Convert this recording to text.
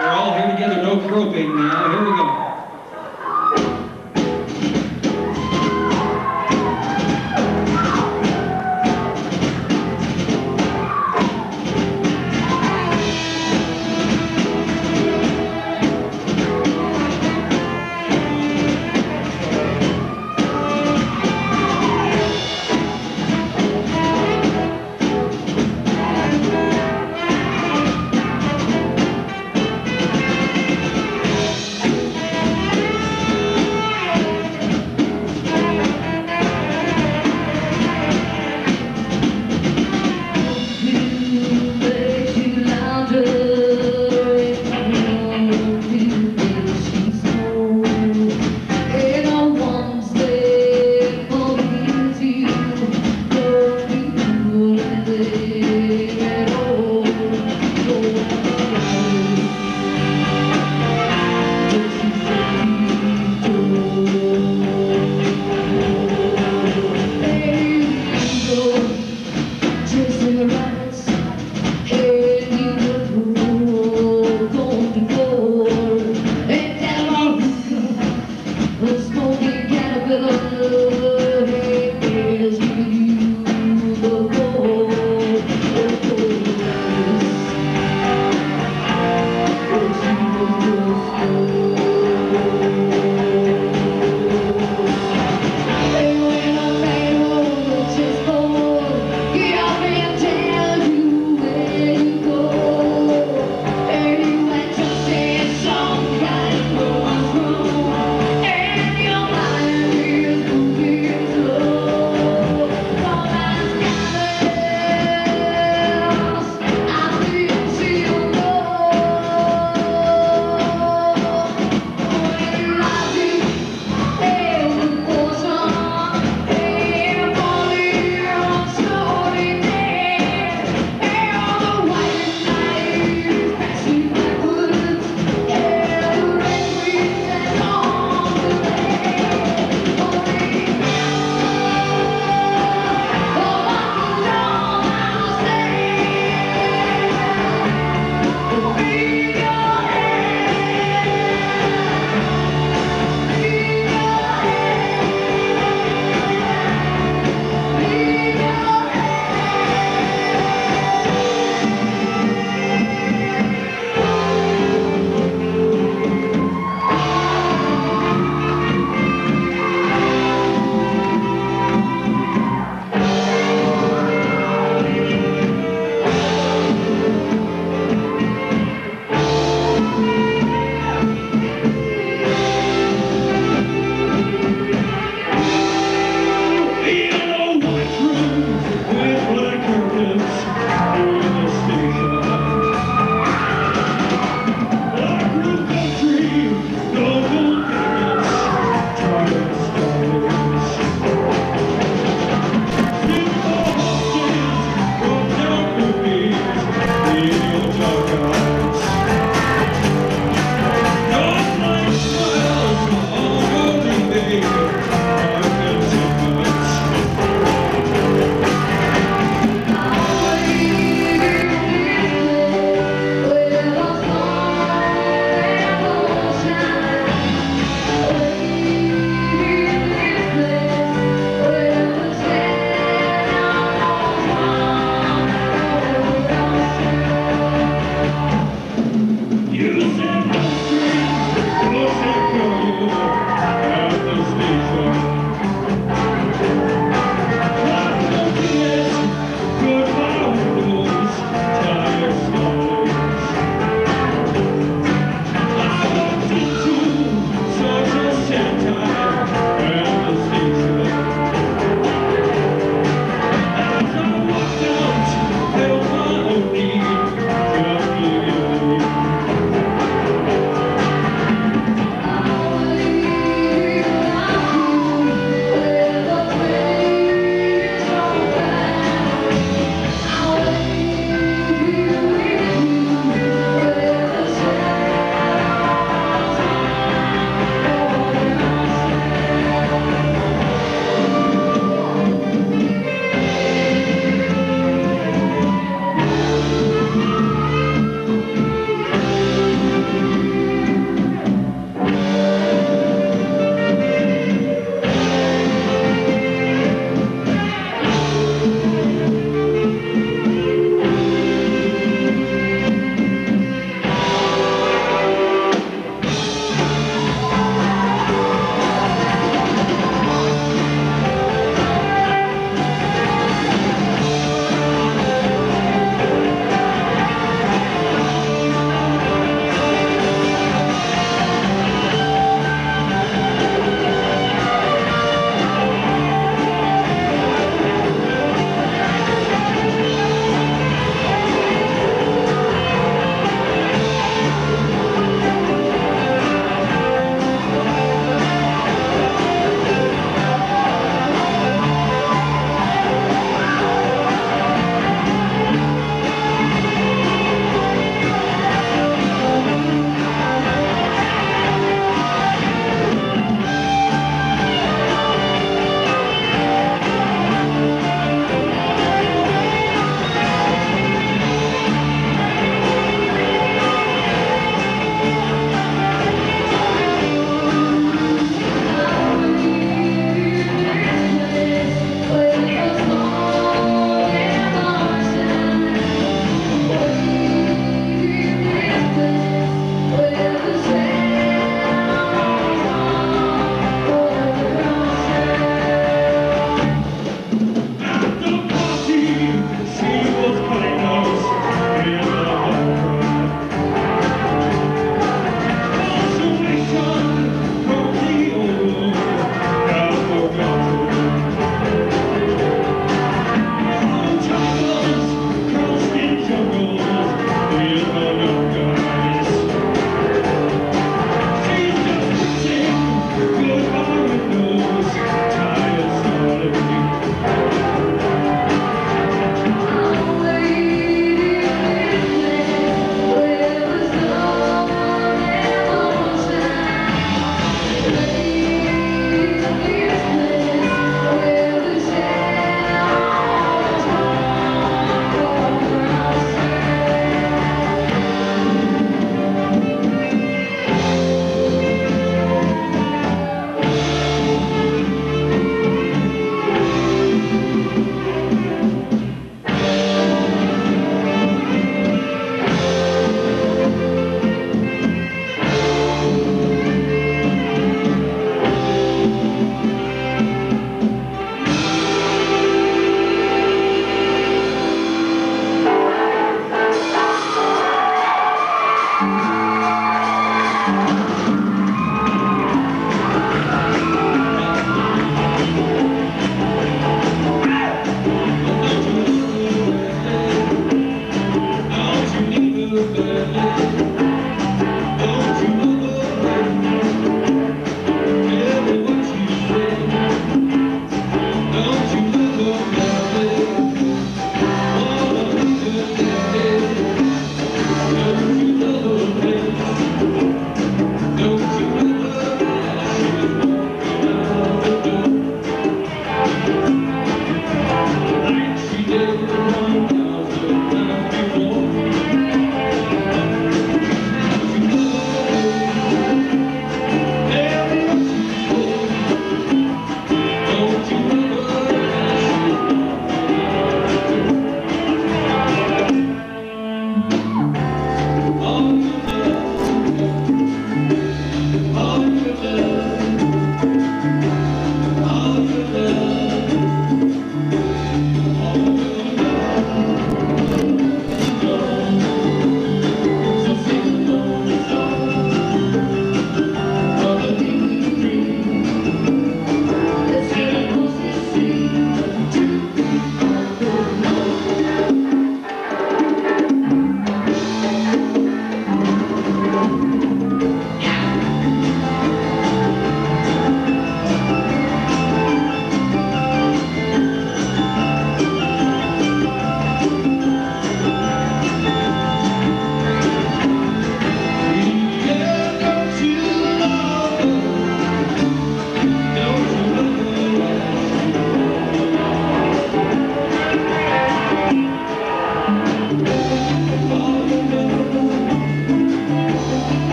We're all here together, no groping now. Here we go.